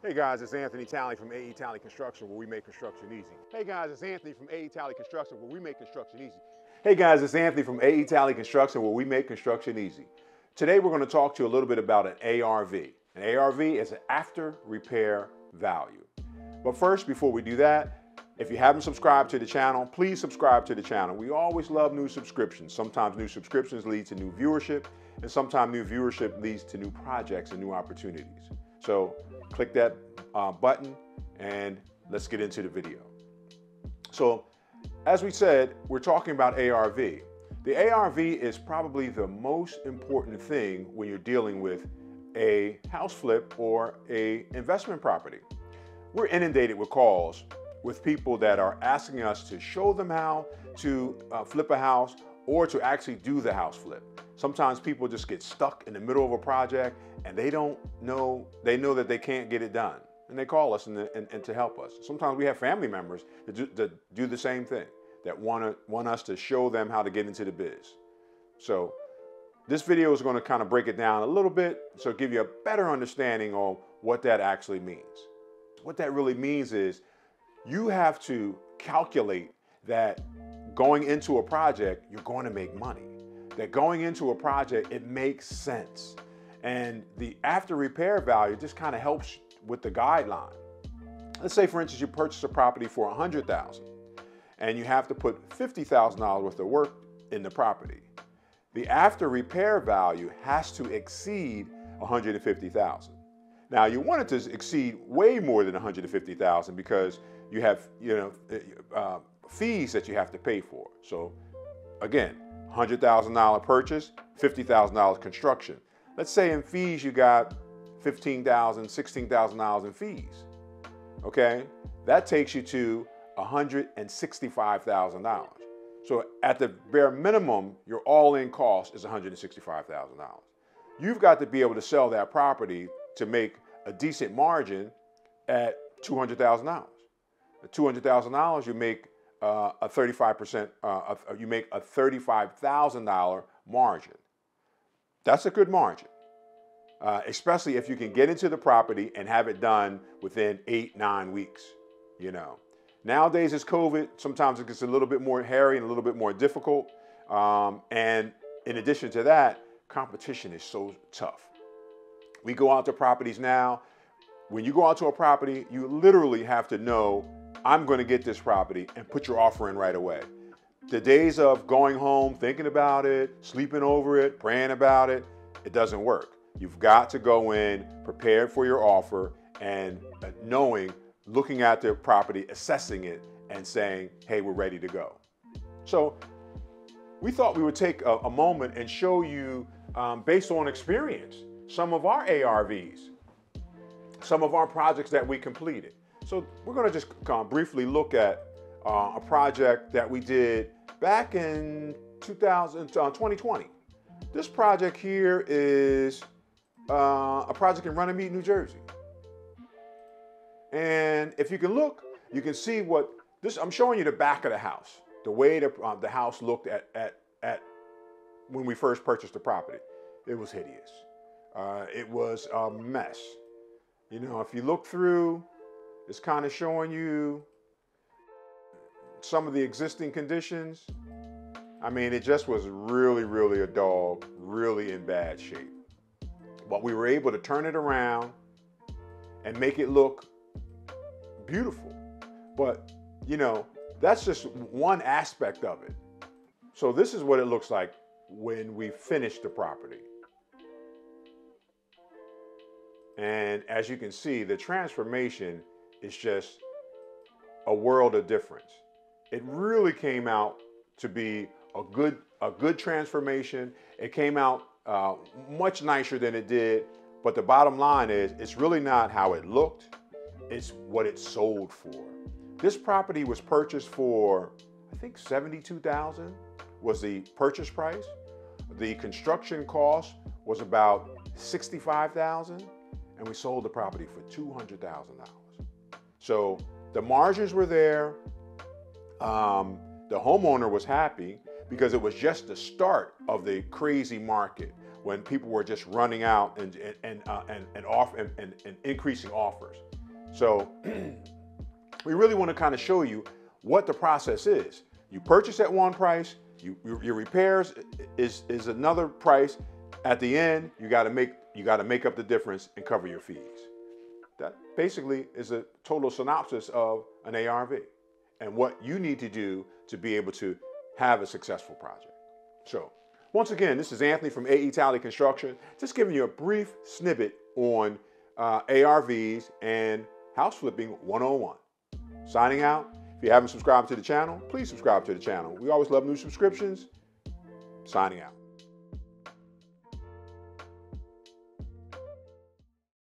Hey guys, it's Anthony Talley from AE Talley Construction, where we make construction easy. Hey guys, it's Anthony from AE Talley Construction, where we make construction easy. Hey guys, it's Anthony from AE Talley Construction, where we make construction easy. Today we're going to talk to you a little bit about an ARV. An ARV is an after repair value. But first, before we do that, if you haven't subscribed to the channel, please subscribe to the channel. We always love new subscriptions. Sometimes new subscriptions lead to new viewership, and sometimes new viewership leads to new projects and new opportunities. So click that uh, button and let's get into the video. So as we said, we're talking about ARV. The ARV is probably the most important thing when you're dealing with a house flip or a investment property. We're inundated with calls with people that are asking us to show them how to uh, flip a house or to actually do the house flip. Sometimes people just get stuck in the middle of a project and they don't know, they know that they can't get it done. And they call us and, and, and to help us. Sometimes we have family members that do, that do the same thing, that want, to, want us to show them how to get into the biz. So this video is going to kind of break it down a little bit so give you a better understanding of what that actually means. What that really means is you have to calculate that going into a project, you're going to make money. That going into a project, it makes sense. And the after repair value just kind of helps with the guideline. Let's say, for instance, you purchase a property for 100000 and you have to put $50,000 worth of work in the property. The after repair value has to exceed 150,000. Now you want it to exceed way more than 150,000 because you have you know uh, fees that you have to pay for. So again, $100,000 purchase, $50,000 construction. Let's say in fees you got $15,000, $16,000 in fees. Okay, that takes you to $165,000. So at the bare minimum, your all-in cost is $165,000. You've got to be able to sell that property to make a decent margin at $200,000. At $200,000, you make uh, a 35%, uh, you make a $35,000 margin. That's a good margin, uh, especially if you can get into the property and have it done within eight, nine weeks, you know. Nowadays, it's COVID. Sometimes it gets a little bit more hairy and a little bit more difficult. Um, and in addition to that, competition is so tough. We go out to properties now. When you go out to a property, you literally have to know, I'm going to get this property and put your offer in right away. The days of going home, thinking about it, sleeping over it, praying about it, it doesn't work. You've got to go in prepared for your offer and uh, knowing, looking at the property, assessing it, and saying, hey, we're ready to go. So we thought we would take a, a moment and show you, um, based on experience, some of our ARVs, some of our projects that we completed. So we're gonna just uh, briefly look at uh, a project that we did back in 2000, uh, 2020. This project here is uh, a project in Runnymede, New Jersey. And if you can look, you can see what this, I'm showing you the back of the house, the way the, uh, the house looked at, at, at when we first purchased the property. It was hideous. Uh, it was a mess. You know, if you look through, it's kind of showing you some of the existing conditions. I mean, it just was really, really a dog, really in bad shape. But we were able to turn it around and make it look beautiful. But, you know, that's just one aspect of it. So this is what it looks like when we finish the property. And as you can see, the transformation is just a world of difference. It really came out to be a good, a good transformation. It came out uh, much nicer than it did. But the bottom line is, it's really not how it looked, it's what it sold for. This property was purchased for, I think 72,000 was the purchase price. The construction cost was about 65,000 and we sold the property for $200,000. So the margins were there. Um, the homeowner was happy because it was just the start of the crazy market when people were just running out and and and uh, and, and, off, and, and, and increasing offers. So we really want to kind of show you what the process is. You purchase at one price, you, your, your repairs is, is another price. At the end, you got to make you got to make up the difference and cover your fees. That basically is a total synopsis of an ARV and what you need to do to be able to have a successful project. So, once again, this is Anthony from AE Talley Construction, just giving you a brief snippet on uh, ARVs and house flipping 101. Signing out. If you haven't subscribed to the channel, please subscribe to the channel. We always love new subscriptions. Signing out.